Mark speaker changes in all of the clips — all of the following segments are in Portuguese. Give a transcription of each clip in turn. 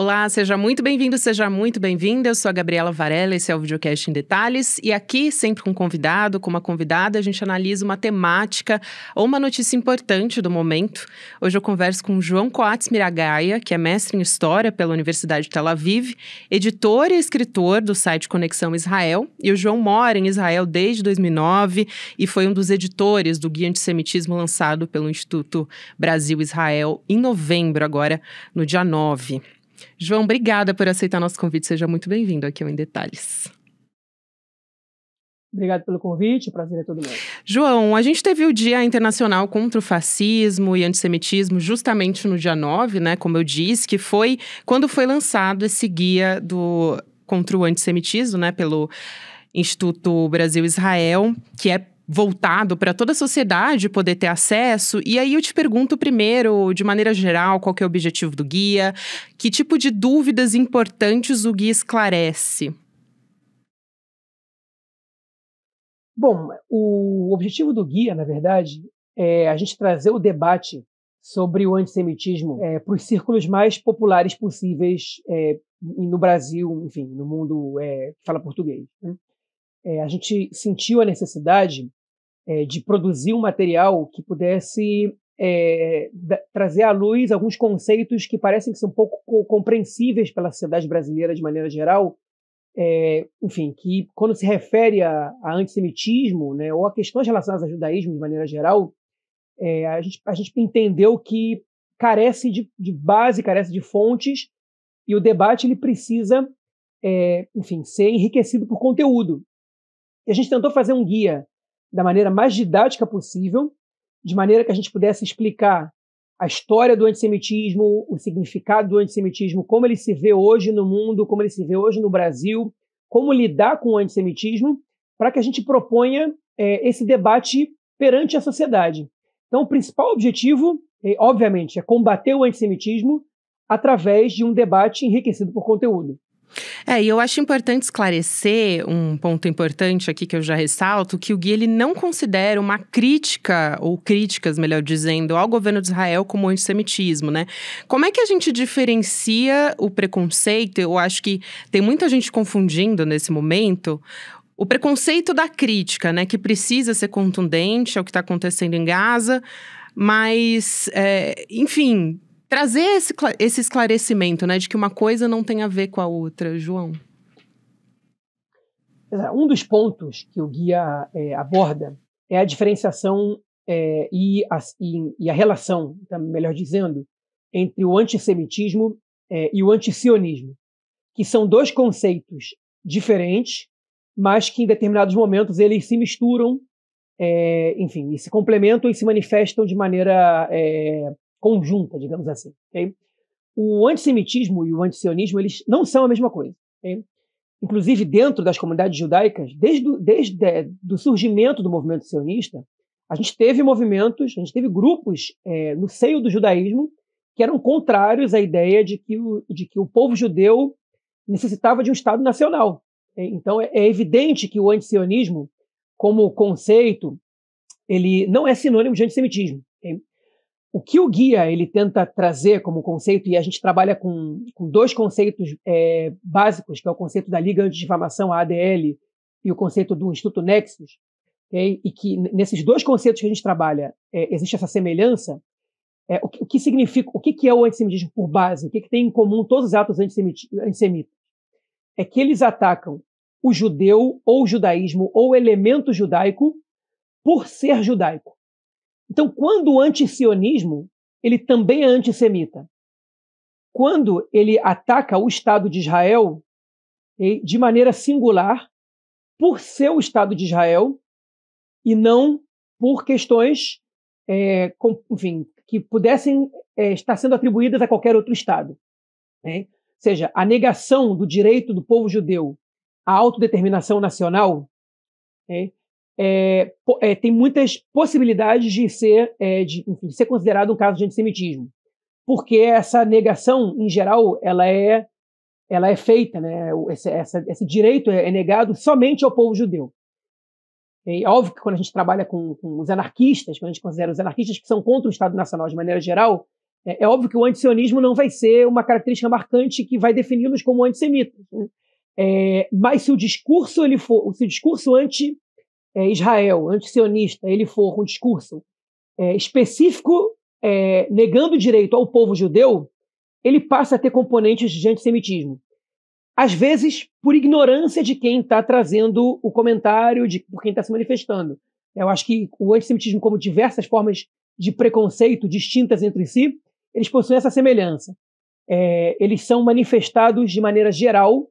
Speaker 1: Olá, seja muito bem-vindo, seja muito bem-vinda. Eu sou a Gabriela Varela, esse é o Videocast em Detalhes. E aqui, sempre com um convidado, com uma convidada, a gente analisa uma temática ou uma notícia importante do momento. Hoje eu converso com João Coates Miragaia, que é mestre em História pela Universidade de Tel Aviv, editor e escritor do site Conexão Israel. E o João mora em Israel desde 2009 e foi um dos editores do Guia Antissemitismo lançado pelo Instituto Brasil-Israel em novembro, agora no dia 9. João, obrigada por aceitar nosso convite. Seja muito bem-vindo aqui ao Em Detalhes.
Speaker 2: Obrigado pelo convite, o prazer é todo meu.
Speaker 1: João, a gente teve o Dia Internacional contra o Fascismo e Antissemitismo justamente no dia 9, né? Como eu disse, que foi quando foi lançado esse guia do contra o antissemitismo, né, pelo Instituto Brasil-Israel, que é voltado para toda a sociedade poder ter acesso. E aí eu te pergunto primeiro, de maneira geral, qual é o objetivo do guia? Que tipo de dúvidas importantes o guia esclarece?
Speaker 2: Bom, o objetivo do guia, na verdade, é a gente trazer o debate sobre o antissemitismo é, para os círculos mais populares possíveis é, no Brasil, enfim, no mundo é, que fala português. Né? É, a gente sentiu a necessidade é, de produzir um material que pudesse é, trazer à luz alguns conceitos que parecem que são pouco compreensíveis pela sociedade brasileira de maneira geral, é, enfim, que quando se refere a, a, antissemitismo, né, ou a questões relacionadas ao judaísmo de maneira geral, é, a, gente, a gente entendeu que carece de, de, base, carece de fontes, e o debate ele precisa, é, enfim, ser enriquecido por conteúdo. E a gente tentou fazer um guia da maneira mais didática possível, de maneira que a gente pudesse explicar a história do antissemitismo, o significado do antissemitismo, como ele se vê hoje no mundo, como ele se vê hoje no Brasil, como lidar com o antissemitismo, para que a gente proponha é, esse debate perante a sociedade. Então, o principal objetivo, é, obviamente, é combater o antissemitismo através de um debate enriquecido por conteúdo.
Speaker 1: É, e eu acho importante esclarecer um ponto importante aqui que eu já ressalto, que o Gui ele não considera uma crítica, ou críticas, melhor dizendo, ao governo de Israel como antissemitismo, né? Como é que a gente diferencia o preconceito? Eu acho que tem muita gente confundindo nesse momento o preconceito da crítica, né? Que precisa ser contundente ao que está acontecendo em Gaza, mas, é, enfim, trazer esse, esse esclarecimento, né, de que uma coisa não tem a ver com a outra, João.
Speaker 2: Um dos pontos que o guia é, aborda é a diferenciação é, e, a, e, e, a, relação, tá, melhor dizendo, entre o antissemitismo é, e o antisionismo, que são dois conceitos diferentes, mas que em determinados momentos eles se misturam, é, enfim, e se complementam e se manifestam de maneira é, conjunta, digamos assim. Okay? O antissemitismo e o antisionismo eles não são a mesma coisa. Okay? Inclusive, dentro das comunidades judaicas, desde, desde é, do surgimento do movimento sionista, a gente teve movimentos, a gente teve grupos é, no seio do judaísmo que eram contrários à ideia de que o, de que o povo judeu necessitava de um Estado nacional. Então, é, é evidente que o antisionismo, como conceito, ele não é sinônimo de antissemitismo. O que o guia ele tenta trazer como conceito, e a gente trabalha com, com dois conceitos é, básicos, que é o conceito da Liga Antidifamação, a ADL, e o conceito do Instituto Nexus, okay? e que nesses dois conceitos que a gente trabalha é, existe essa semelhança, é, o, que, o, que, significa, o que, que é o antissemitismo por base, o que, que tem em comum todos os atos antissemitas? É que eles atacam o judeu, ou o judaísmo, ou elemento judaico, por ser judaico. Então, quando o antisionismo, ele também é antissemita. Quando ele ataca o Estado de Israel de maneira singular, por ser o Estado de Israel e não por questões, é, com, enfim, que pudessem é, estar sendo atribuídas a qualquer outro Estado. Né? Ou seja, a negação do direito do povo judeu à autodeterminação nacional né? É, é, tem muitas possibilidades de ser, é, de, enfim, de ser considerado um caso de antissemitismo, porque essa negação, em geral, ela é, ela é feita, né? Esse, essa, esse direito é, é negado somente ao povo judeu. É óbvio que quando a gente trabalha com, com, os anarquistas, quando a gente considera os anarquistas que são contra o Estado Nacional de maneira geral, É, é óbvio que o antisionismo não vai ser uma característica marcante que vai defini-los como antissemitas. Né? É, mas se o discurso ele for, se o discurso anti-Israel, anti-sionista, ele for um discurso é, específico é, negando direito ao povo judeu, ele passa a ter componentes de antissemitismo. Às vezes, por ignorância de quem está trazendo o comentário, de por quem está se manifestando. Eu acho que o antissemitismo, como diversas formas de preconceito distintas entre si, eles possuem essa semelhança. É, eles são manifestados de maneira geral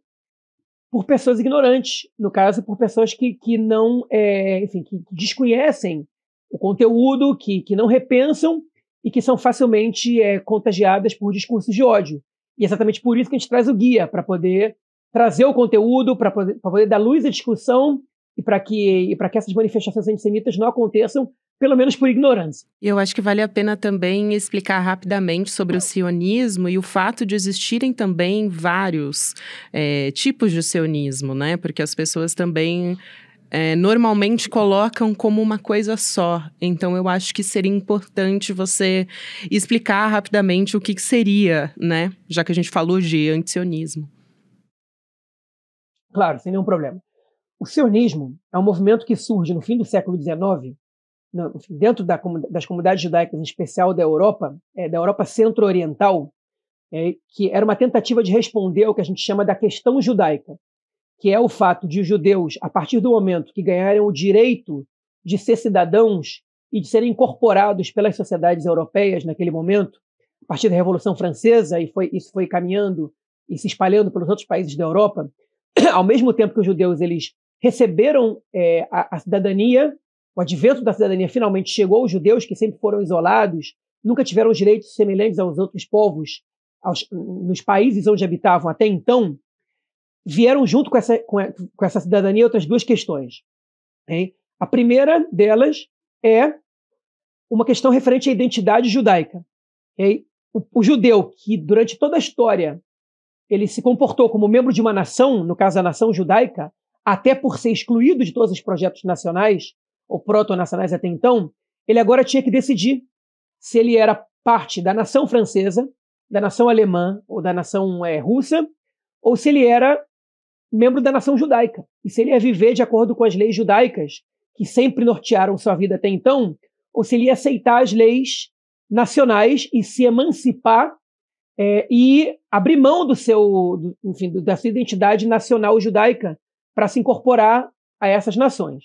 Speaker 2: por pessoas ignorantes, no caso, por pessoas que, que não, é, enfim, que desconhecem o conteúdo, que, que não repensam e que são facilmente é, contagiadas por discursos de ódio. E é exatamente por isso que a gente traz o guia, para poder trazer o conteúdo, para poder, poder dar luz à discussão e para que, e que essas manifestações antissemitas não aconteçam, pelo menos por ignorância.
Speaker 1: Eu acho que vale a pena também explicar rapidamente sobre o sionismo e o fato de existirem também vários é, tipos de sionismo, né? Porque as pessoas também é, normalmente colocam como uma coisa só. Então, eu acho que seria importante você explicar rapidamente o que, que seria, né? Já que a gente falou de antisionismo.
Speaker 2: Claro, sem nenhum problema. O sionismo é um movimento que surge no fim do século XIX, dentro da, das comunidades judaicas, em especial da Europa, é, da Europa centro-oriental, é, que era uma tentativa de responder ao que a gente chama da questão judaica, que é o fato de os judeus, a partir do momento que ganharam o direito de ser cidadãos e de serem incorporados pelas sociedades europeias naquele momento, a partir da Revolução Francesa, e foi, isso foi caminhando e se espalhando pelos outros países da Europa, ao mesmo tempo que os judeus eles receberam é, a, a, cidadania, o advento da cidadania finalmente chegou aos judeus que sempre foram isolados, nunca tiveram direitos semelhantes aos outros povos aos, nos países onde habitavam até então, vieram junto com essa, com, com essa cidadania outras duas questões. Hein? A primeira delas é uma questão referente à identidade judaica. O, o, judeu que, durante toda a história, ele se comportou como membro de uma nação, no caso a nação judaica, até por ser excluído de todos os projetos nacionais, ou proto-nacionais até então, ele agora tinha que decidir se ele era parte da nação francesa, da nação alemã ou da nação é, russa, ou se ele era membro da nação judaica. E se ele ia viver de acordo com as leis judaicas, que sempre nortearam sua vida até então, ou se ele ia aceitar as leis nacionais e se emancipar é, e abrir mão do seu, do, enfim, da sua identidade nacional judaica para se incorporar a essas nações.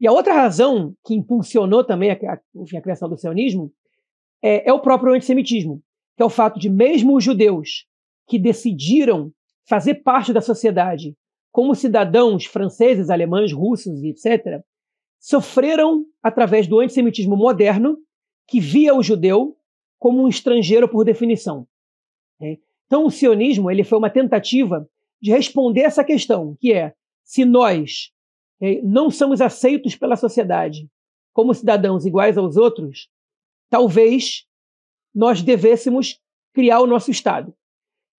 Speaker 2: E a outra razão que impulsionou também a, a, enfim, a criação do sionismo é, é o próprio antissemitismo, que é o fato de mesmo os judeus que decidiram fazer parte da sociedade como cidadãos franceses, alemães, russos e etc., sofreram através do antissemitismo moderno, que via o judeu como um estrangeiro por definição. Então, o sionismo ele foi uma tentativa de responder essa questão, que é se nós não somos aceitos pela sociedade como cidadãos iguais aos outros, talvez nós devêssemos criar o nosso Estado.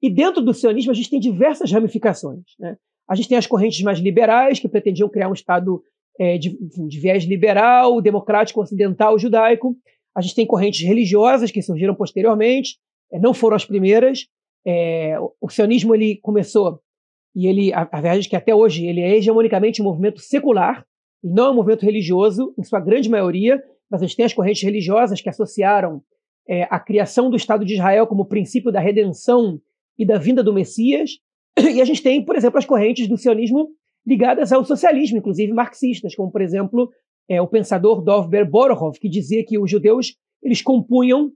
Speaker 2: E dentro do sionismo a gente tem diversas ramificações. Né? A gente tem as correntes mais liberais, que pretendiam criar um Estado é, de, de, viés liberal, democrático, ocidental, judaico. A gente tem correntes religiosas que surgiram posteriormente, é, não foram as primeiras. É, o, sionismo ele começou, e ele, a, a verdade é que até hoje ele é hegemonicamente um movimento secular, e não é um movimento religioso, em sua grande maioria, mas a gente tem as correntes religiosas que associaram é, a criação do Estado de Israel como princípio da redenção e da vinda do Messias. E a gente tem, por exemplo, as correntes do sionismo ligadas ao socialismo, inclusive marxistas, como, por exemplo, é, o pensador Dovber Borохov, que dizia que os judeus eles compunham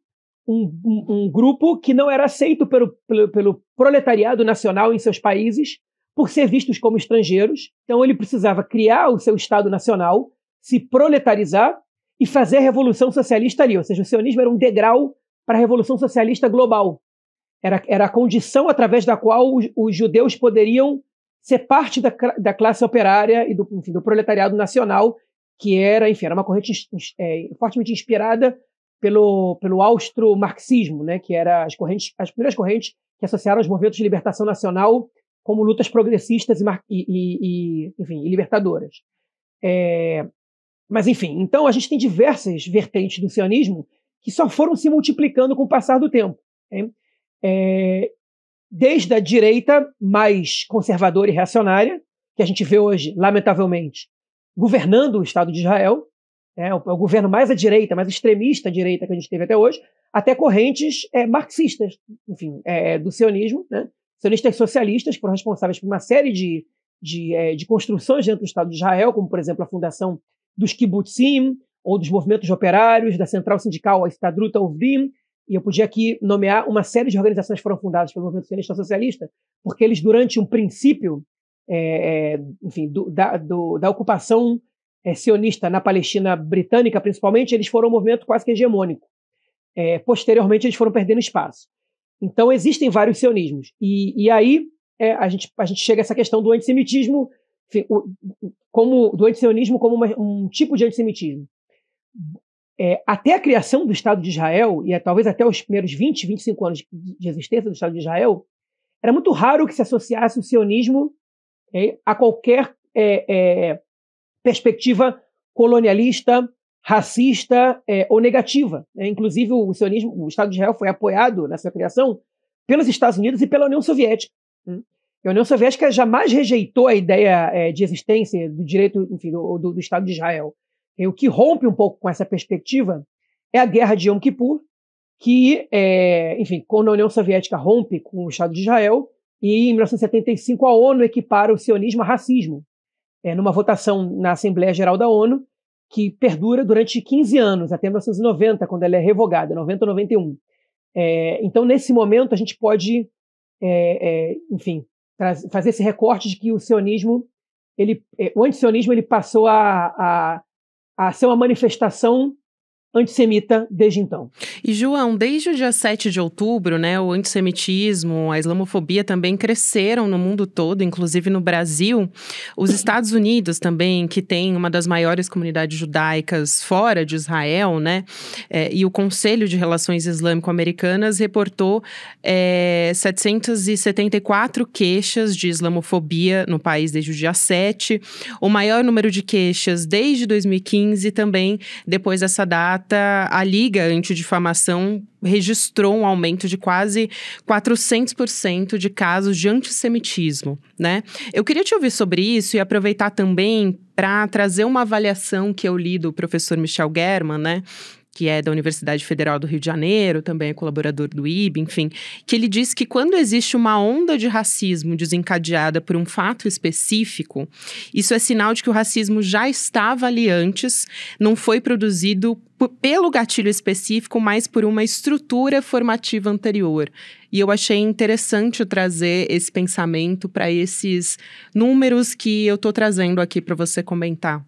Speaker 2: um, um, um grupo que não era aceito pelo, pelo, pelo proletariado nacional em seus países por ser vistos como estrangeiros. Então ele precisava criar o seu Estado nacional, se proletarizar e fazer a revolução socialista ali. Ou seja, o sionismo era um degrau para a revolução socialista global era, era a condição através da qual os, os judeus poderiam ser parte da, da classe operária e do, enfim, do proletariado nacional, que era, enfim, era uma corrente é, fortemente inspirada pelo, pelo austro-marxismo, né, que era as correntes, as primeiras correntes que associaram os movimentos de libertação nacional como lutas progressistas e, e, e enfim, libertadoras. É, mas, enfim, então a gente tem diversas vertentes do sionismo que só foram se multiplicando com o passar do tempo. É, desde a direita mais conservadora e reacionária, que a gente vê hoje, lamentavelmente, governando o Estado de Israel, é o, o, governo mais à direita, mais extremista à direita que a gente teve até hoje, até correntes é, marxistas, enfim, é, do sionismo, né? Sionistas socialistas foram responsáveis por uma série de, de, é, de, construções dentro do Estado de Israel, como, por exemplo, a fundação dos kibbutzim, ou dos movimentos operários, da central sindical Estadruta Ovdim, e eu podia aqui nomear uma série de organizações que foram fundadas pelo movimento sionista socialista, porque eles, durante um princípio, é, é enfim, do, da, do, da ocupação é, sionista na Palestina britânica, principalmente, eles foram um movimento quase que hegemônico. É, posteriormente, eles foram perdendo espaço. Então, existem vários sionismos. E, e aí é, a, gente, a gente chega a essa questão do antissemitismo, enfim, o, como, do antissionismo como uma, um tipo de antissemitismo. É, até a criação do Estado de Israel, e é, talvez até os primeiros 20, 25 anos de existência do Estado de Israel, era muito raro que se associasse o sionismo é, a qualquer é, é, perspectiva colonialista, racista é, ou negativa. Né? Inclusive, o sionismo, o Estado de Israel foi apoiado nessa criação pelos Estados Unidos e pela União Soviética. Né? A União Soviética jamais rejeitou a ideia é, de existência do direito enfim, do, do, do, Estado de Israel. E o que rompe um pouco com essa perspectiva é a guerra de Yom Kippur, que, é, enfim, quando a União Soviética rompe com o Estado de Israel, e em 1975 a ONU equipara o sionismo a racismo é, numa votação na Assembleia Geral da ONU, que perdura durante 15 anos, até 1990, quando ela é revogada, 90 ou 91. É, então, nesse momento, a gente pode, é, é enfim, fazer esse recorte de que o sionismo, ele, é, o antisionismo, ele passou a, a, a ser uma manifestação antissemita desde então.
Speaker 1: E João, desde o dia 7 de outubro, né, o antissemitismo, a islamofobia também cresceram no mundo todo, inclusive no Brasil. Os Estados Unidos também, que tem uma das maiores comunidades judaicas fora de Israel, né, é, e o Conselho de Relações Islâmico-Americanas reportou é, 774 queixas de islamofobia no país desde o dia 7, o maior número de queixas desde 2015 também depois dessa data data, a Liga Antidifamação registrou um aumento de quase 400% de casos de antissemitismo, né? Eu queria te ouvir sobre isso e aproveitar também para trazer uma avaliação que eu li do professor Michel German, né? Que é da Universidade Federal do Rio de Janeiro, também é colaborador do IB, enfim, que ele diz que quando existe uma onda de racismo desencadeada por um fato específico, isso é sinal de que o racismo já estava ali antes, não foi produzido pelo gatilho específico, mas por uma estrutura formativa anterior. E eu achei interessante trazer esse pensamento para esses números que eu estou trazendo aqui para você comentar.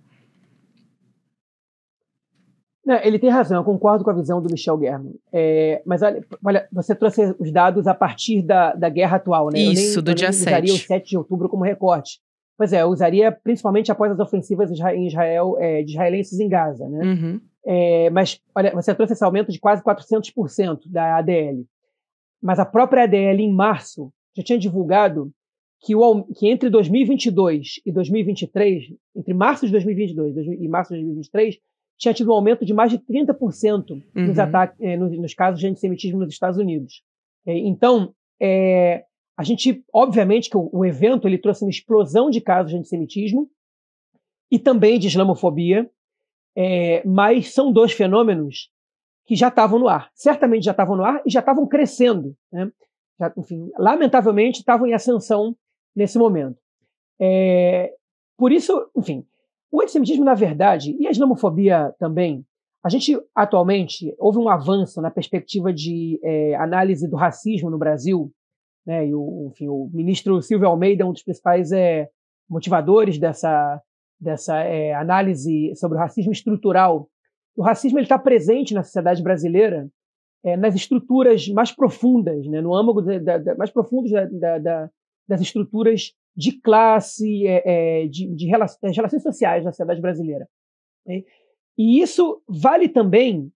Speaker 2: Não, ele tem razão, eu concordo com a visão do Michel Guerman. É, mas olha, olha, você trouxe os dados a partir da, da guerra atual, né?
Speaker 1: Isso,
Speaker 2: nem,
Speaker 1: do dia 7.
Speaker 2: Eu usaria o 7 de outubro como recorte. Pois é, eu usaria principalmente após as ofensivas em Israel, é, de israelenses em Gaza, né? Uhum. É, mas, olha, você trouxe esse aumento de quase 400% da ADL. Mas a própria ADL, em março, já tinha divulgado que, o, que entre 2022 e 2023, entre março de 2022 e março de 2023, tinha tido um aumento de mais de 30% uhum. nos, ataques, eh, nos, nos, casos de antissemitismo nos Estados Unidos. É, então, é, a gente, obviamente, que o, o, evento ele trouxe uma explosão de casos de antissemitismo e também de islamofobia, é, mas são dois fenômenos que já estavam no ar. Certamente já estavam no ar e já estavam crescendo. Né? Já, enfim, lamentavelmente, estavam em ascensão nesse momento. É, por isso, enfim, o antissemitismo, na verdade, e a islamofobia também, a gente atualmente houve um avanço na perspectiva de é, análise do racismo no Brasil, né? E o, enfim, o ministro Silvio Almeida é um dos principais é, motivadores dessa dessa é, análise sobre o racismo estrutural. O racismo está presente na sociedade brasileira é, nas estruturas mais profundas, né? no âmago da, da, mais profundos da, das estruturas de classe, é, é, de, de relações, das relações sociais na sociedade brasileira. Né? E isso vale também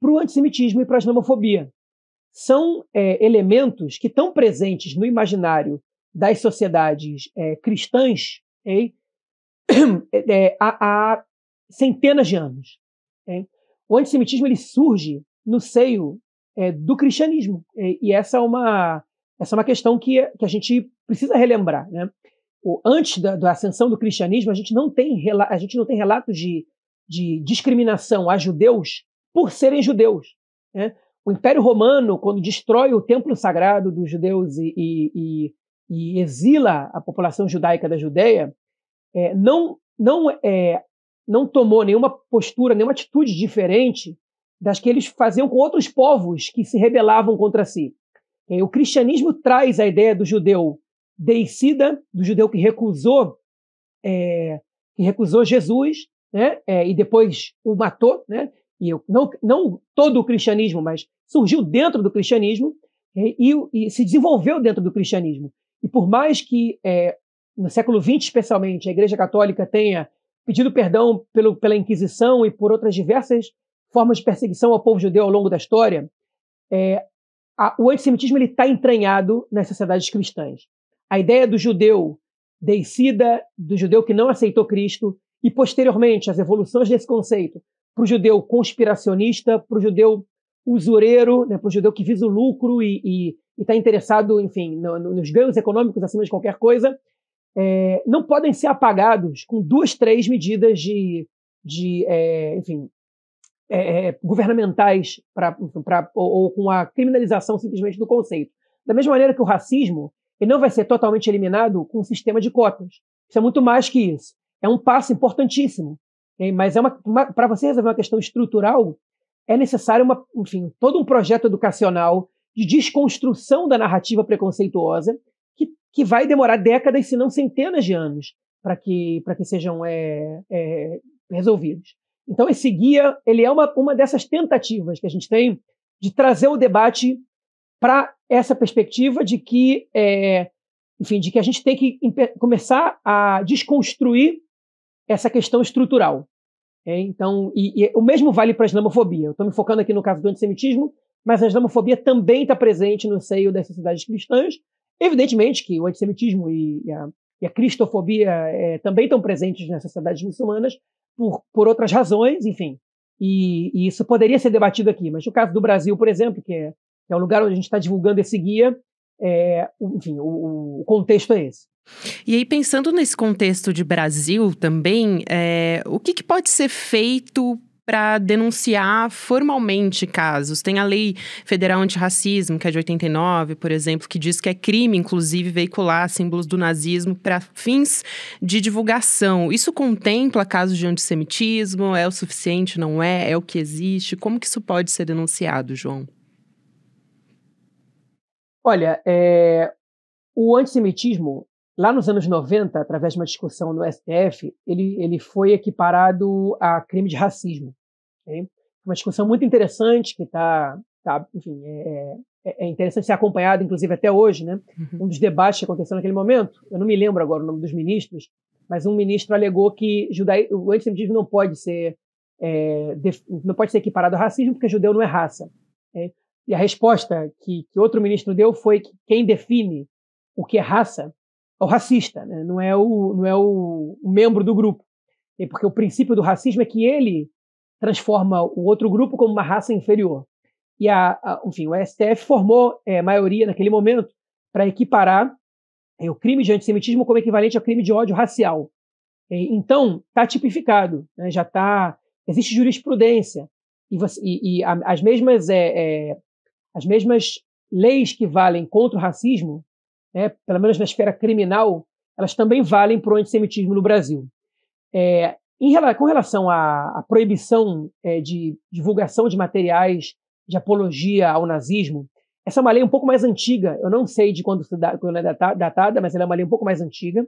Speaker 2: para o antissemitismo e para a islamofobia. São é, elementos que estão presentes no imaginário das sociedades é, cristãs é, há, há, centenas de anos. o antissemitismo ele surge no seio é, do cristianismo. E, essa é uma, essa é uma questão que, que a gente precisa relembrar. Né? O, antes da, da, ascensão do cristianismo, a gente não tem, a gente não tem relatos de, de discriminação a judeus por serem judeus. Né? O Império Romano, quando destrói o templo sagrado dos judeus e, e, e exila a população judaica da Judéia, é, não, não, é, não tomou nenhuma postura, nenhuma atitude diferente das que eles faziam com outros povos que se rebelavam contra si. É, o cristianismo traz a ideia do judeu deicida, do judeu que recusou, é, que recusou Jesus, né, é, e depois o matou, né, e eu, não, não todo o cristianismo, mas surgiu dentro do cristianismo é, e, e, se desenvolveu dentro do cristianismo. E por mais que é, no século XX, especialmente, a Igreja Católica tenha pedido perdão pelo, pela Inquisição e por outras diversas formas de perseguição ao povo judeu ao longo da história, é, a, o antissemitismo está entranhado nas sociedades cristãs. A ideia do judeu deicida, do judeu que não aceitou Cristo, e posteriormente as evoluções desse conceito para o judeu conspiracionista, para o judeu usureiro, né, para o judeu que visa o lucro e está interessado, enfim, no, no, nos ganhos econômicos acima de qualquer coisa, é, não podem ser apagados com duas, três medidas de, de é, enfim, é, é governamentais pra, pra, ou, ou, com a criminalização simplesmente do conceito. Da mesma maneira que o racismo ele não vai ser totalmente eliminado com um sistema de cotas. Isso é muito mais que isso. É um passo importantíssimo, mas é uma, uma para você resolver uma questão estrutural, é necessário uma, enfim, todo um projeto educacional de desconstrução da narrativa preconceituosa que, que vai demorar décadas, se não centenas de anos, para que, que sejam é, é, resolvidos. Então, esse guia ele é uma, uma dessas tentativas que a gente tem de trazer o debate para essa perspectiva de que, é, enfim, de que a gente tem que começar a desconstruir essa questão estrutural. É, então, e, e, o mesmo vale para a islamofobia. Estou me focando aqui no caso do antissemitismo, mas a islamofobia também está presente no seio das sociedades cristãs. Evidentemente que o antissemitismo e, e, a, e a, cristofobia é, também estão presentes nas sociedades muçulmanas por, por outras razões, enfim. E, e, isso poderia ser debatido aqui. Mas no caso do Brasil, por exemplo, que é, que é o lugar onde a gente está divulgando esse guia, é, enfim, o, o contexto é esse.
Speaker 1: E aí, pensando nesse contexto de Brasil também, é, o que, que pode ser feito para denunciar formalmente casos. Tem a Lei Federal Antirracismo, que é de 89, por exemplo, que diz que é crime, inclusive, veicular símbolos do nazismo para fins de divulgação. Isso contempla casos de antissemitismo? É o suficiente? Não é? É o que existe? Como que isso pode ser denunciado, João?
Speaker 2: Olha, é, o antissemitismo Lá nos anos 90, através de uma discussão no STF, ele, ele foi equiparado a crime de racismo. Okay? Uma discussão muito interessante que está, tá, enfim, é, é, é, interessante ser acompanhado, inclusive até hoje, né? Uhum. Um dos debates que aconteceu naquele momento, eu não me lembro agora o nome dos ministros, mas um ministro alegou que judaí, o antissemitismo não pode ser é, def, não pode ser equiparado ao racismo porque judeu não é raça. Okay? E a resposta que, que outro ministro deu foi que quem define o que é raça o racista, né? não é, o, não é o, o membro do grupo. E porque o princípio do racismo é que ele transforma o outro grupo como uma raça inferior. E a, a enfim, o STF formou é, maioria naquele momento para equiparar é, o crime de antissemitismo como equivalente ao crime de ódio racial. E, então, está tipificado, né? já está. Existe jurisprudência. E, você, e, e as, mesmas, é, é, as mesmas leis que valem contra o racismo né, pelo menos na esfera criminal, elas também valem para o antissemitismo no Brasil. É, em, com relação à, à proibição é, de divulgação de materiais de apologia ao nazismo, essa é uma lei um pouco mais antiga, eu não sei de quando, quando é datada, mas ela é uma lei um pouco mais antiga.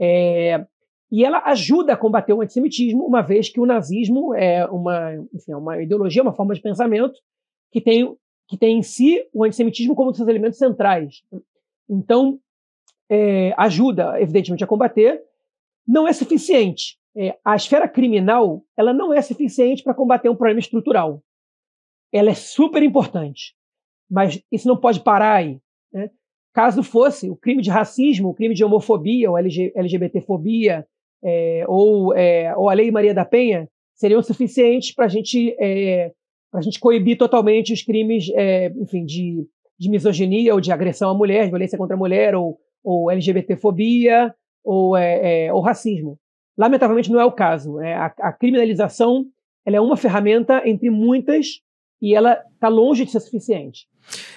Speaker 2: É, e ela ajuda a combater o antissemitismo, uma vez que o nazismo é uma, enfim, é uma ideologia, uma forma de pensamento que tem, que tem em si o antissemitismo como um dos seus elementos centrais. Então, é, ajuda, evidentemente, a combater, não é suficiente. É, a esfera criminal ela não é suficiente para combater um problema estrutural. Ela é super importante, mas isso não pode parar aí. Né? Caso fosse o crime de racismo, o crime de homofobia ou LGBTfobia, é, ou, é, ou a Lei Maria da Penha, seriam suficientes para gente, é, a gente coibir totalmente os crimes, é, enfim, de, de misoginia ou de agressão à mulher, violência contra a mulher, ou, ou LGBTfobia, ou, é, é, ou racismo. Lamentavelmente não é o caso. Né? A, a criminalização ela é uma ferramenta entre muitas e ela está longe de ser suficiente.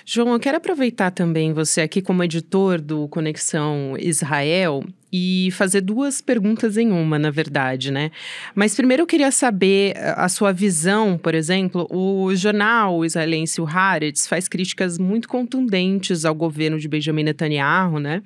Speaker 1: João, eu quero aproveitar também você aqui como editor do Conexão Israel e fazer duas perguntas em uma, na verdade, né? Mas primeiro eu queria saber a sua visão, por exemplo, o jornal israelense, o Haaretz, faz críticas muito contundentes ao governo de Benjamin Netanyahu, né?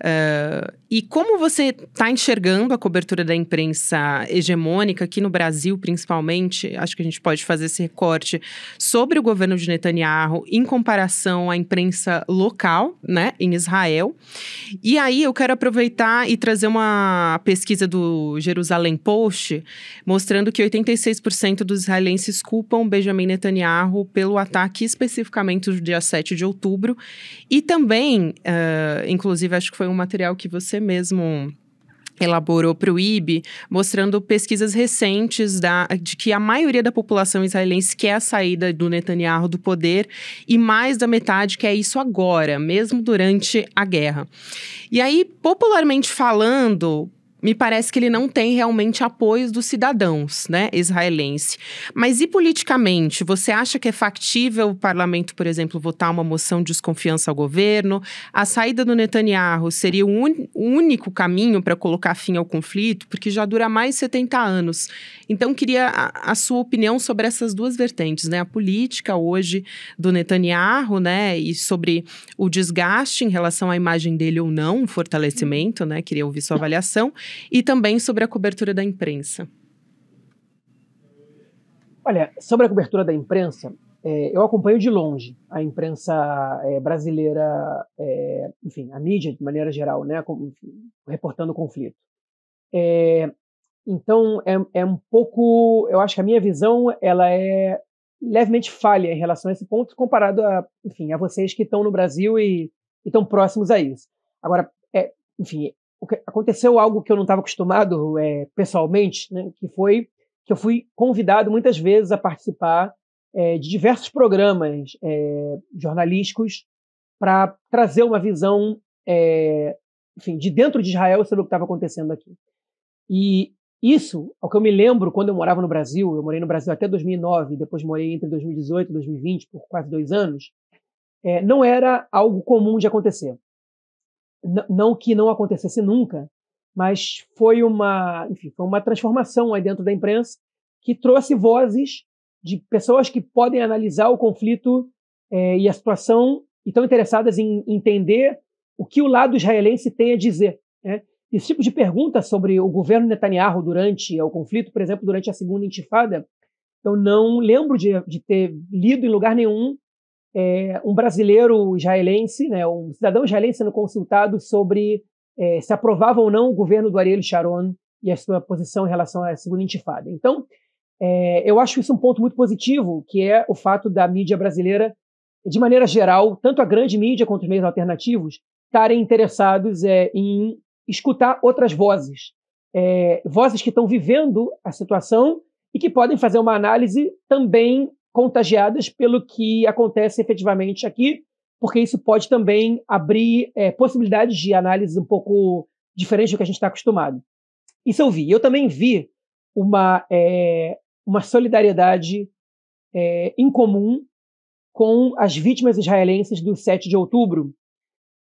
Speaker 1: Uh, e como você está enxergando a cobertura da imprensa hegemônica aqui no Brasil, principalmente, acho que a gente pode fazer esse recorte sobre o governo de Netanyahu em comparação à imprensa local, né, em Israel. E aí eu quero aproveitar e trazer uma pesquisa do Jerusalém Post mostrando que 86% dos israelenses culpam Benjamin Netanyahu pelo ataque especificamente do dia 7 de outubro. E também, uh, inclusive, acho que foi um material que você mesmo elaborou para o IB, mostrando pesquisas recentes da, de que a maioria da população israelense quer a saída do Netanyahu do poder e mais da metade quer isso agora, mesmo durante a guerra. E aí, popularmente falando, me parece que ele não tem realmente apoios dos cidadãos, né, israelense. Mas e politicamente? Você acha que é factível o parlamento, por exemplo, votar uma moção de desconfiança ao governo? A saída do Netanyahu seria o, único caminho para colocar fim ao conflito, porque já dura mais de 70 anos. Então, queria a, a, sua opinião sobre essas duas vertentes, né? A política hoje do Netanyahu, né, e sobre o desgaste em relação à imagem dele ou não, um fortalecimento, né? Queria ouvir sua avaliação e também sobre a cobertura da imprensa.
Speaker 2: Olha, sobre a cobertura da imprensa, é, eu acompanho de longe a imprensa é, brasileira, é, enfim, a mídia de maneira geral, né, com, reportando o conflito. É, então, é, é, um pouco, eu acho que a minha visão ela é levemente falha em relação a esse ponto, comparado a, enfim, a vocês que estão no Brasil e estão próximos a isso. Agora, é, enfim, aconteceu algo que eu não estava acostumado é, pessoalmente, né, que foi que eu fui convidado muitas vezes a participar é, de diversos programas é, jornalísticos para trazer uma visão, é, enfim, de dentro de Israel sobre o que estava acontecendo aqui. E isso, ao que eu me lembro, quando eu morava no Brasil, eu morei no Brasil até 2009, depois morei entre 2018 e 2020 por quase dois anos, é, não era algo comum de acontecer não que não acontecesse nunca, mas foi uma, enfim, foi uma transformação aí dentro da imprensa que trouxe vozes de pessoas que podem analisar o conflito é, e a situação e estão interessadas em entender o que o lado israelense tem a dizer. Né? Esse tipo de pergunta sobre o governo Netanyahu durante o conflito, por exemplo, durante a segunda intifada, eu não lembro de, de ter lido em lugar nenhum é, um brasileiro israelense, né, um cidadão israelense sendo consultado sobre é, se aprovava ou não o governo do Ariel Sharon e a sua posição em relação à segunda intifada. Então, é, eu acho isso um ponto muito positivo, que é o fato da mídia brasileira, de maneira geral, tanto a grande mídia quanto os meios alternativos, estarem interessados é, em escutar outras vozes, é, vozes que estão vivendo a situação e que podem fazer uma análise também contagiadas pelo que acontece efetivamente aqui, porque isso pode também abrir é, possibilidades de análise um pouco diferentes do que a gente está acostumado. Isso eu vi. Eu também vi uma, é, uma solidariedade é, incomum com as vítimas israelenses do 7 de outubro.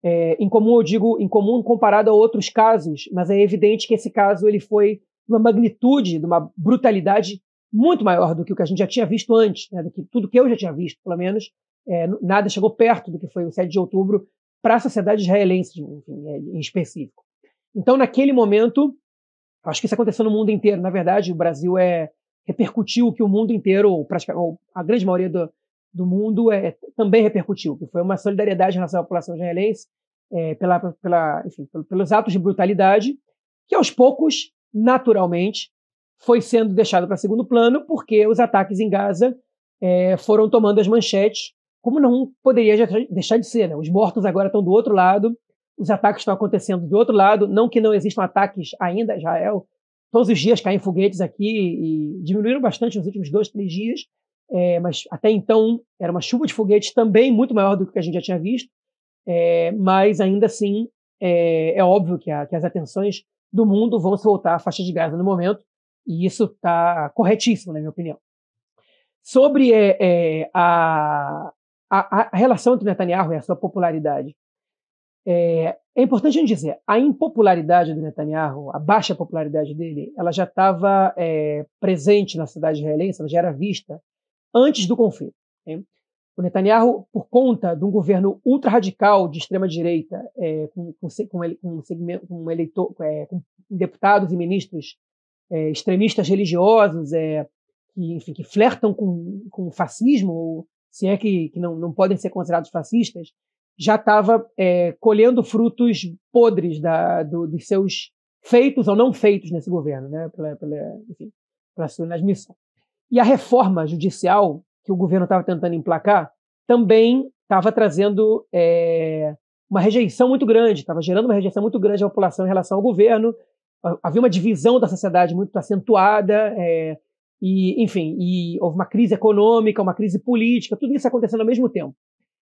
Speaker 2: É, incomum, eu digo incomum comparado a outros casos, mas é evidente que esse caso ele foi uma magnitude, de uma brutalidade muito maior do que o que a gente já tinha visto antes, né, do que tudo que eu já tinha visto, pelo menos. É, nada chegou perto do que foi o 7 de outubro para a sociedade israelense, enfim, é, em específico. Então, naquele momento, acho que isso aconteceu no mundo inteiro. Na verdade, o Brasil é repercutiu o que o mundo inteiro, ou, ou a grande maioria do, do mundo, é, também repercutiu, que foi uma solidariedade em relação à população israelense é, pela, pela, enfim, pelos atos de brutalidade, que aos poucos, naturalmente, foi sendo deixado para segundo plano porque os ataques em Gaza é, foram tomando as manchetes, como não poderia deixar de ser. Né? Os mortos agora estão do outro lado, os ataques estão acontecendo do outro lado. Não que não existam ataques ainda a Israel, todos os dias caem foguetes aqui e diminuíram bastante nos últimos dois, três dias, é, mas até então era uma chuva de foguetes também muito maior do que a gente já tinha visto, é, mas ainda assim é, é óbvio que, a, que, as atenções do mundo vão se voltar à faixa de Gaza no momento, e isso está corretíssimo, na minha opinião. Sobre é, é, a, a, a, relação entre Netanyahu e a sua popularidade, é, é importante a gente dizer, a impopularidade do Netanyahu, a baixa popularidade dele, ela já estava é, presente na cidade israelense, ela já era vista antes do conflito. Né? O Netanyahu, por conta de um governo ultra-radical de extrema-direita, é, com, com, com, segmento, com, eleitor, é, com deputados e ministros é, extremistas religiosos, é, que, enfim, que flertam com, com fascismo, ou se é que, que não, não podem ser considerados fascistas, já estava é, colhendo frutos podres da, do, dos seus feitos ou não feitos nesse governo, né, pela, pela, enfim, pela sua inadmissão. E a reforma judicial que o governo estava tentando emplacar também estava trazendo é, uma rejeição muito grande, estava gerando uma rejeição muito grande da população em relação ao governo. Havia uma divisão da sociedade muito acentuada, é, e, enfim, e houve uma crise econômica, uma crise política, tudo isso acontecendo ao mesmo tempo.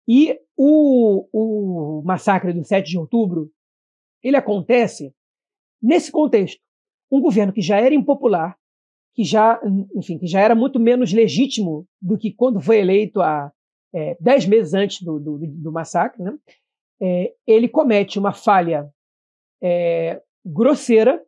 Speaker 2: E o, o massacre do 7 de outubro, ele acontece nesse contexto. Um governo que já era impopular, que já, enfim, que já era muito menos legítimo do que quando foi eleito há é, dez meses antes do, do, do massacre, né? É, ele comete uma falha é, grosseira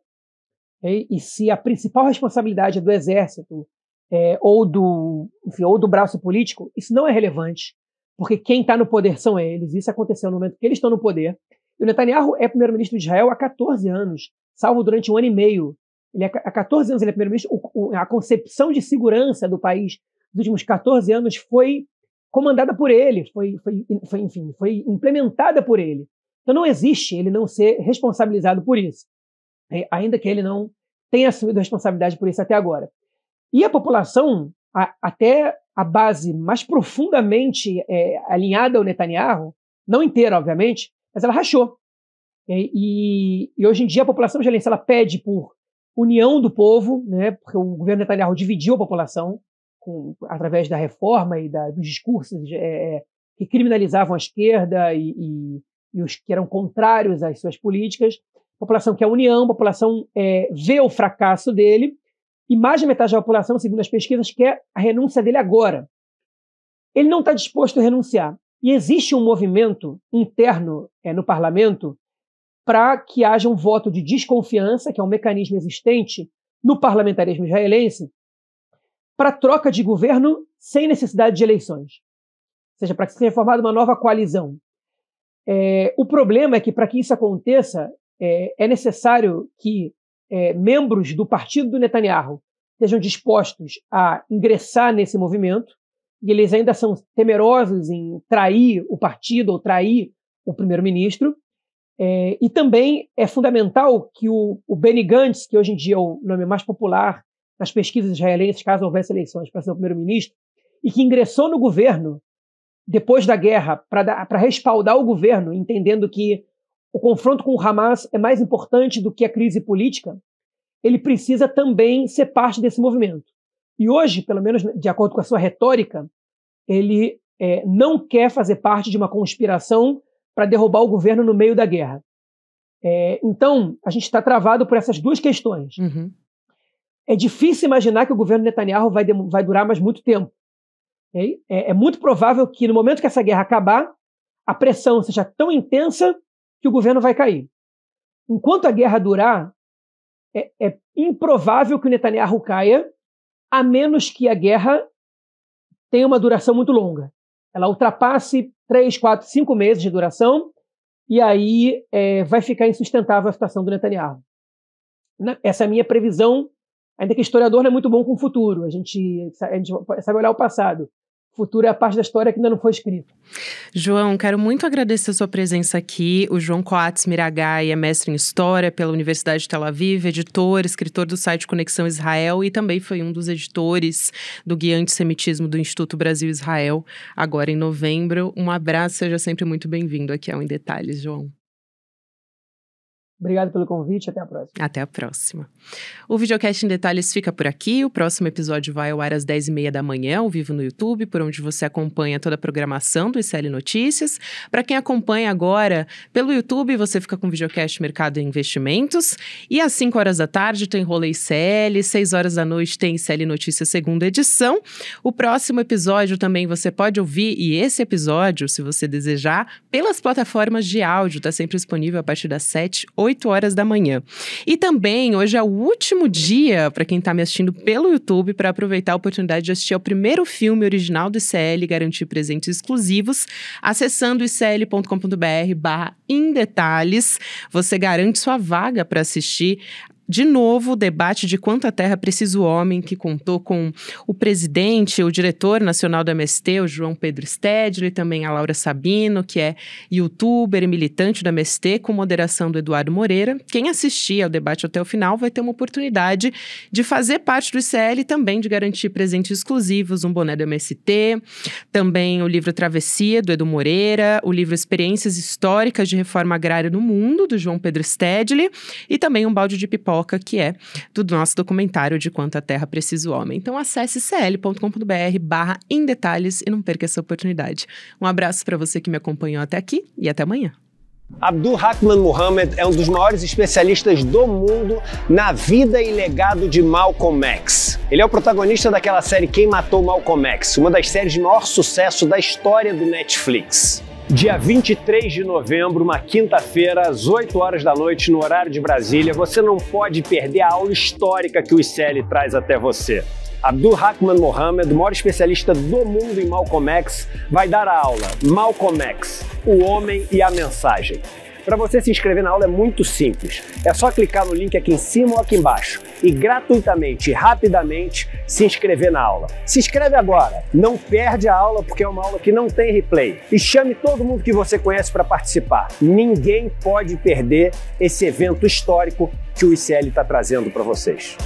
Speaker 2: e, se a principal responsabilidade é do exército é, ou do enfim, ou do braço político, isso não é relevante, porque quem está no poder são eles. Isso aconteceu no momento que eles estão no poder. E o Netanyahu é primeiro-ministro de Israel há 14 anos, salvo durante um ano e meio ele, é há 14 anos ele é primeiro-ministro. A concepção de segurança do país dos últimos 14 anos foi comandada por ele, foi, foi, foi, enfim, foi implementada por ele. Então não existe ele não ser responsabilizado por isso, é, ainda que ele não tenha assumido responsabilidade por isso até agora. E a população, a, até a base mais profundamente é, alinhada ao Netanyahu, não inteira, obviamente, mas ela rachou. E, e, e hoje em dia a população israelense ela pede por união do povo, né, porque o governo Netanyahu dividiu a população com, através da reforma e da, dos discursos é, é, que criminalizavam a esquerda e, e, e, os que eram contrários às suas políticas. A população quer união, a população é, vê o fracasso dele e mais de metade da população, segundo as pesquisas, quer a renúncia dele agora. Ele não está disposto a renunciar. E existe um movimento interno é, no parlamento para que haja um voto de desconfiança, que é um mecanismo existente no parlamentarismo israelense, para troca de governo sem necessidade de eleições. Ou seja, para que seja formada uma nova coalizão. É, o problema é que, para que isso aconteça, é, é necessário que é, membros do partido do Netanyahu estejam dispostos a ingressar nesse movimento, e eles ainda são temerosos em trair o partido ou trair o primeiro-ministro, é, e também é fundamental que o, o Benny Gantz, que hoje em dia é o nome mais popular nas pesquisas israelenses, caso houvesse eleições para ser o primeiro-ministro, e que ingressou no governo depois da guerra para respaldar o governo, entendendo que o confronto com o Hamas é mais importante do que a crise política, ele precisa também ser parte desse movimento. E hoje, pelo menos de acordo com a sua retórica, ele é, não quer fazer parte de uma conspiração para derrubar o governo no meio da guerra. É, então, a gente está travado por essas duas questões. Uhum. É difícil imaginar que o governo Netanyahu vai, vai durar mais muito tempo. É, é, muito provável que no momento que essa guerra acabar, a pressão seja tão intensa que o governo vai cair. Enquanto a guerra durar, é, é improvável que o Netanyahu caia, a menos que a guerra tenha uma duração muito longa. Ela ultrapasse três, quatro, cinco meses de duração, e aí é, vai ficar insustentável a situação do Netanyahu. Essa é a minha previsão, ainda que historiador não é muito bom com o futuro, a gente, a gente sabe olhar o passado futuro é a parte da história que ainda não foi escrita.
Speaker 1: João, quero muito agradecer a sua presença aqui. O João Coates Miragai é mestre em História pela Universidade de Tel Aviv, editor, escritor do site Conexão Israel e também foi um dos editores do Guia Antissemitismo do Instituto Brasil-Israel, agora em novembro. Um abraço, seja sempre muito bem-vindo aqui ao Em Detalhes, João.
Speaker 2: Obrigado pelo convite, até a próxima.
Speaker 1: Até a próxima. O Videocast em Detalhes fica por aqui. O próximo episódio vai ao ar às 10h30 da manhã, ao vivo no YouTube, por onde você acompanha toda a programação do ICL Notícias. Para quem acompanha agora pelo YouTube, você fica com o Videocast Mercado e Investimentos. E às 5 horas da tarde tem Rolê ICL, 6 horas da noite tem ICL Notícias segunda edição. O próximo episódio também você pode ouvir, e esse episódio, se você desejar, pelas plataformas de áudio, está sempre disponível a partir das 7, 8 8 horas da manhã. E também, hoje é o último dia para quem está me assistindo pelo YouTube para aproveitar a oportunidade de assistir ao primeiro filme original do ICL e garantir presentes exclusivos, acessando icl.com.br barra em detalhes. Você garante sua vaga para assistir de novo o debate de quanta terra precisa o homem, que contou com o presidente, o diretor nacional do MST, o João Pedro Stedley, também a Laura Sabino, que é youtuber e militante do MST, com moderação do Eduardo Moreira. Quem assistir ao debate até o final vai ter uma oportunidade de fazer parte do ICL e também de garantir presentes exclusivos, um boné do MST, também o livro Travessia, do Edu Moreira, o livro Experiências Históricas de Reforma Agrária no Mundo, do João Pedro Stedley, e também um balde de pipoca que é do nosso documentário de Quanto a Terra Precisa o Homem. Então acesse cl.com.br barra em detalhes e não perca essa oportunidade. Um abraço para você que me acompanhou até aqui e até amanhã.
Speaker 3: Abdul Rahman Muhammad é um dos maiores especialistas do mundo na vida e legado de Malcolm X. Ele é o protagonista daquela série Quem Matou Malcolm X, uma das séries de maior sucesso da história do Netflix. Dia 23 de novembro, uma quinta-feira, às 8 horas da noite, no horário de Brasília, você não pode perder a aula histórica que o ICL traz até você. Abdul Rahman Mohammed, o maior especialista do mundo em Malcolm X, vai dar a aula Malcolm X, o homem e a mensagem. Para você se inscrever na aula é muito simples. É só clicar no link aqui em cima ou aqui embaixo e gratuitamente e rapidamente se inscrever na aula. Se inscreve agora, não perde a aula porque é uma aula que não tem replay. E chame todo mundo que você conhece para participar. Ninguém pode perder esse evento histórico que o ICL está trazendo para vocês.